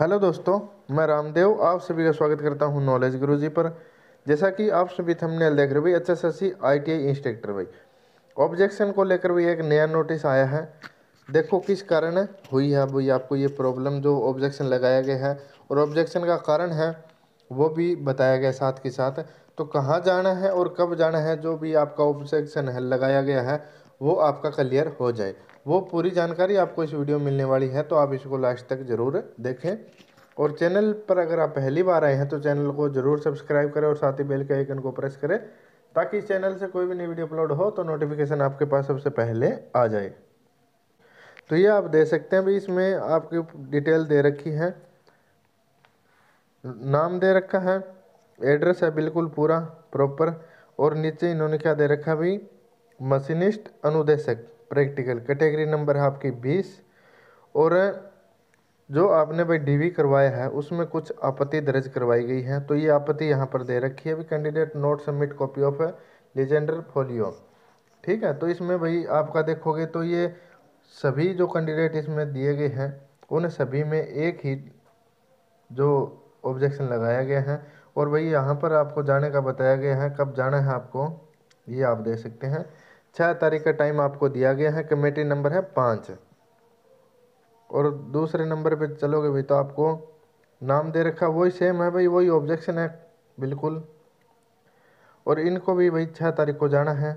Hello दोस्तों, मैं रामदेव, आप सभी का स्वागत करता हूँ नॉलेज गुरुजी पर। जैसा कि आप सभी थंबनेल देख रहे भाई H S S C I T I instructor भाई। ऑब्जेक्शन को लेकर भी एक नया नोटिस आया है। देखो किस कारण हुई है भाई आपको ये प्रॉब्लम जो ऑब्जेक्शन लगाया गया है। और ऑब्जेक्शन का कारण है, वो भी बताया गया साथ के साथ। तो कहाँ जाना है और कब जाना है जो भी आपका ऑब्जेक्शन है, लगाया गया है। वो आपका क्लियर हो जाए। वो पूरी जानकारी आपको इस वीडियो में मिलने वाली है तो आप इसको लास्ट तक ज़रूर देखें। और चैनल पर अगर आप पहली बार आए हैं तो चैनल को ज़रूर सब्सक्राइब करें और साथ ही बेल के आइकन को प्रेस करें, ताकि इस चैनल से कोई भी नई वीडियो अपलोड हो तो नोटिफिकेशन आपके पास सबसे पहले आ जाए। तो ये आप दे सकते हैं भाई इसमें आपकी डिटेल दे रखी है। नाम दे रखा है एड्रेस है बिल्कुल पूरा प्रॉपर और नीचे इन्होंने क्या दे रखा भाई मशीनिस्ट अनुदेशक, प्रैक्टिकल कैटेगरी नंबर है आपकी बीस, और जो आपने भाई डीवी करवाया है, उसमें कुछ आपत्ति दर्ज करवाई गई है तो ये आपत्ति यहाँ पर दे रखी है। अभी candidate note submit copy of Legender folio ठीक है तो इसमें भाई आपका देखोगे तो ये सभी जो कैंडिडेट इसमें दिए गए हैं, उन सभी में एक ही जो ऑब्जेक्शन लगाया गया है, और भाई यहाँ पर आपको जाने का बताया गया है, कब जाना है आपको, ये आप दे सकते हैं। छः तारीख का टाइम आपको दिया गया है कमेटी नंबर है पाँच। और दूसरे नंबर पे चलोगे भाई तो आपको नाम दे रखा, वही सेम है भाई, वही ऑब्जेक्शन है, बिल्कुल। और इनको भी भाई छः तारीख को जाना है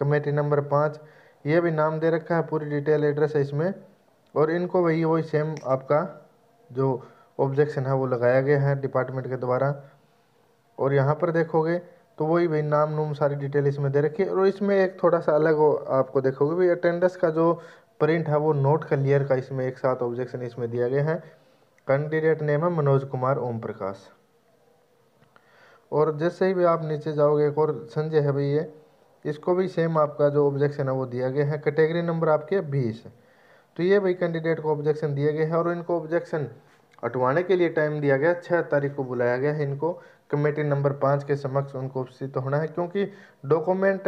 कमेटी नंबर पाँच। ये भी नाम दे रखा है, पूरी डिटेल एड्रेस है इसमें। और इनको भाई वही सेम आपका जो ऑब्जेक्शन है, वो लगाया गया है डिपार्टमेंट के द्वारा। और यहाँ पर देखोगे तो वही भाई, नाम नूम सारी डिटेल इसमें दे रखी है। और इसमें एक थोड़ा सा अलग हो आपको देखोगे भाई अटेंडेंस का जो प्रिंट है, वो नोट क्लियर का इसमें एक साथ ऑब्जेक्शन इसमें दिया गया है। कैंडिडेट नेम है मनोज कुमार ओम प्रकाश और जैसे ही भी आप नीचे जाओगे, एक और संजय है भाई ये, इसको भी सेम आपका जो ऑब्जेक्शन है, वो दिया गया है। कैटेगरी नंबर आपके बीस। तो ये भाई कैंडिडेट को ऑब्जेक्शन दिया गया है, और इनको ऑब्जेक्शन हटवाने के लिए टाइम दिया गया। छः तारीख को बुलाया गया है इनको। कमेटी नंबर पाँच के समक्ष उनको उपस्थित होना है, क्योंकि डॉक्यूमेंट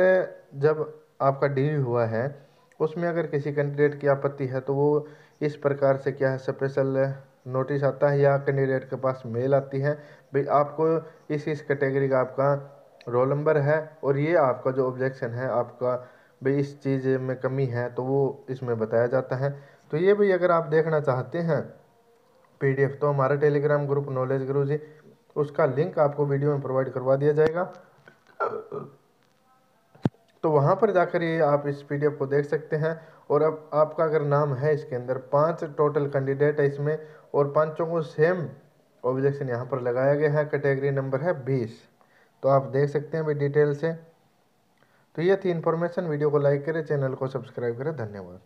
जब आपका डील हुआ है, उसमें अगर किसी कैंडिडेट की आपत्ति है तो वो इस प्रकार से क्या है स्पेशल नोटिस आता है या कैंडिडेट के पास मेल आती है, भाई आपको इस इस कैटेगरी का आपका रोल नंबर है और ये आपका जो ऑब्जेक्शन है, आपका, भाई इस चीज़ में कमी है तो वो इसमें बताया जाता है। तो ये भाई अगर आप देखना चाहते हैं पीडीएफ तो हमारा टेलीग्राम ग्रुप नॉलेज गुरु जी, उसका लिंक आपको वीडियो में प्रोवाइड करवा दिया जाएगा। तो वहाँ पर जाकर ये आप इस पीडीएफ को देख सकते हैं, और अब आपका अगर नाम है इसके अंदर पाँच टोटल कैंडिडेट है इसमें, और पाँचों को सेम ऑब्जेक्शन यहाँ पर लगाया गया है, कैटेगरी नंबर है बीस। तो आप देख सकते हैं भाई डिटेल से। तो ये थी इन्फॉर्मेशन, वीडियो को लाइक करें, चैनल को सब्सक्राइब करें, धन्यवाद।